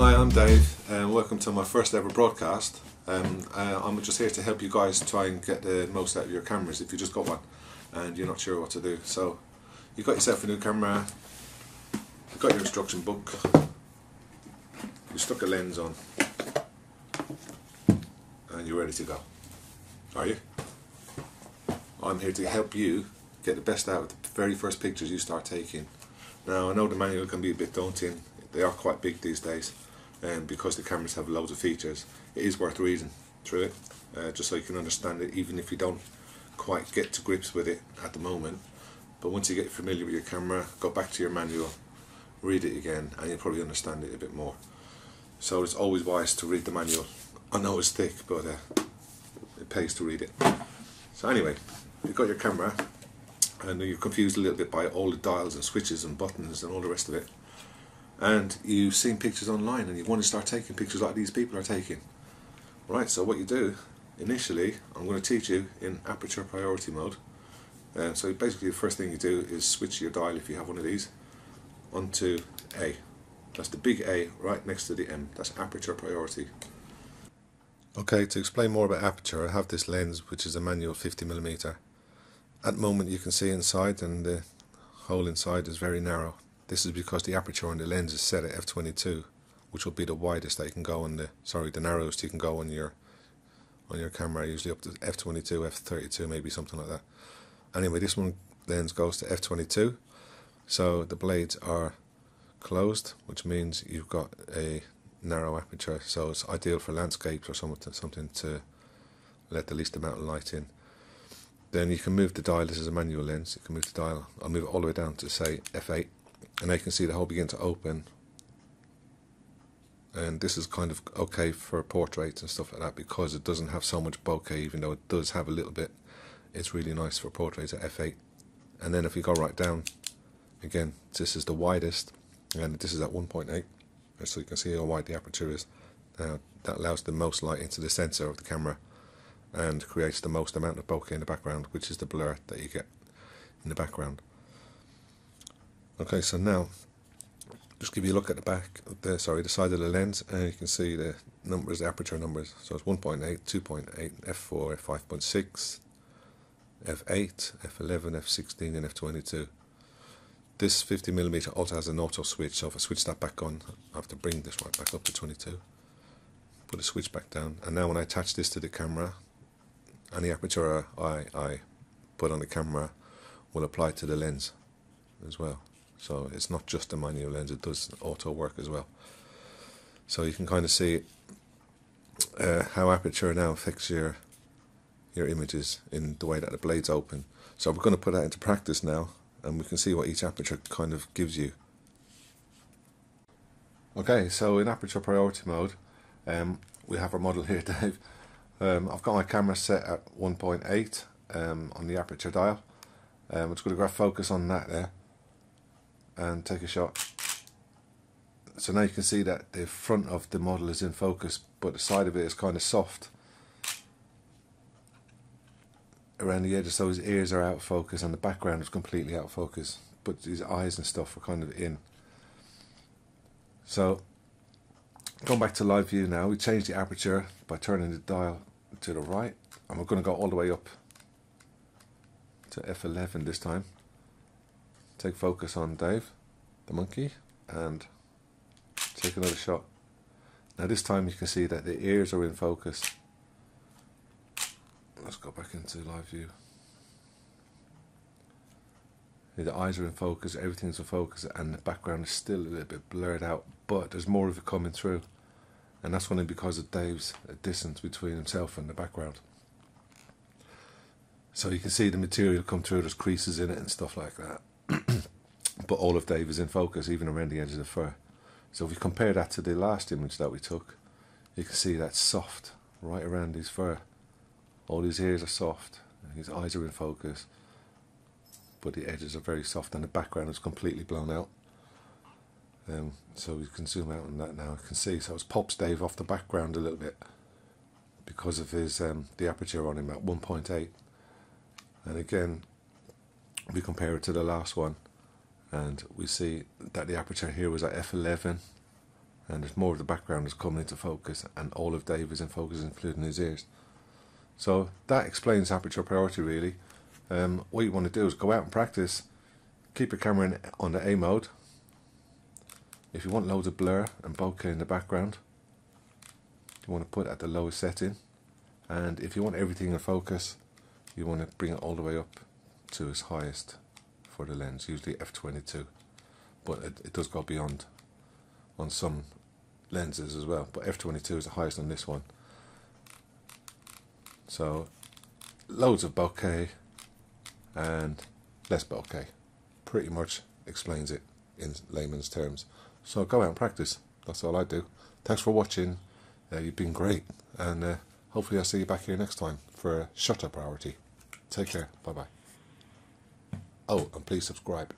Hi, I'm Dave, and welcome to my first ever broadcast. Um, uh, I'm just here to help you guys try and get the most out of your cameras if you just got one and you're not sure what to do. So, you've got yourself a new camera, you've got your instruction book, you stuck a lens on, and you're ready to go. Are you? I'm here to help you get the best out of the very first pictures you start taking. Now, I know the manual can be a bit daunting, they are quite big these days and because the cameras have loads of features it is worth reading through it uh, just so you can understand it even if you don't quite get to grips with it at the moment. But once you get familiar with your camera go back to your manual read it again and you'll probably understand it a bit more. So it's always wise to read the manual. I know it's thick but uh, it pays to read it. So anyway you've got your camera and you're confused a little bit by all the dials and switches and buttons and all the rest of it and you've seen pictures online and you want to start taking pictures like these people are taking. Right, so what you do initially, I'm going to teach you in aperture priority mode. Uh, so basically the first thing you do is switch your dial if you have one of these onto A. That's the big A right next to the M. That's aperture priority. Okay, to explain more about aperture, I have this lens which is a manual 50mm. At the moment you can see inside and the hole inside is very narrow. This is because the aperture on the lens is set at f22, which will be the widest that you can go on the sorry the narrowest you can go on your on your camera, usually up to f22, f32, maybe something like that. Anyway, this one lens goes to f22, so the blades are closed, which means you've got a narrow aperture, so it's ideal for landscapes or something something to let the least amount of light in. Then you can move the dial. This is a manual lens. You can move the dial. I'll move it all the way down to say f8 and you can see the hole begin to open. And this is kind of okay for portraits and stuff like that because it doesn't have so much bokeh even though it does have a little bit. It's really nice for portraits at f8 and then if we go right down again this is the widest and this is at 1.8 so you can see how wide the aperture is. Now that allows the most light into the sensor of the camera and creates the most amount of bokeh in the background which is the blur that you get in the background Okay, so now just give you a look at the back, the sorry, the side of the lens, and you can see the numbers, the aperture numbers. So it's 1.8, 2.8, f4, f5.6, f8, f11, f16, and f22. This 50mm also has an auto switch, so if I switch that back on, I have to bring this right back up to 22. Put the switch back down, and now when I attach this to the camera, any aperture I, I put on the camera will apply to the lens as well. So it's not just a manual lens, it does auto work as well. So you can kind of see uh, how aperture now affects your your images in the way that the blades open. So we're going to put that into practice now and we can see what each aperture kind of gives you. Okay, so in aperture priority mode, um, we have our model here, Dave. Um, I've got my camera set at 1.8 um, on the aperture dial. Um, I'm just going to grab focus on that there and take a shot. So now you can see that the front of the model is in focus, but the side of it is kind of soft around the edges, so his ears are out of focus and the background is completely out of focus, but his eyes and stuff are kind of in. So, going back to live view now, we change the aperture by turning the dial to the right, and we're going to go all the way up to f11 this time take focus on Dave, the monkey, and take another shot. Now this time you can see that the ears are in focus. Let's go back into live view. The eyes are in focus, everything's in focus, and the background is still a little bit blurred out, but there's more of it coming through. And that's only because of Dave's uh, distance between himself and the background. So you can see the material come through, there's creases in it and stuff like that. But all of Dave is in focus, even around the edges of the fur. So if we compare that to the last image that we took, you can see that's soft right around his fur. All his ears are soft, his eyes are in focus, but the edges are very soft and the background is completely blown out. Um, so we can zoom out on that now. You can see, so it's pops Dave off the background a little bit because of his um, the aperture on him at 1.8. And again, we compare it to the last one and we see that the aperture here was at f11 and there's more of the background is coming into focus and all of Dave is in focus including his ears. So that explains aperture priority really. Um, what you want to do is go out and practice. Keep your camera in, on the A mode. If you want loads of blur and bokeh in the background you want to put at the lowest setting. And if you want everything in focus you want to bring it all the way up to its highest for the lens usually f22 but it, it does go beyond on some lenses as well but f22 is the highest on this one. So loads of bokeh and less bokeh. Pretty much explains it in layman's terms. So go out and practice. That's all I do. Thanks for watching. Uh, you've been great and uh, hopefully I'll see you back here next time for a shutter priority. Take care. Bye bye oh and please subscribe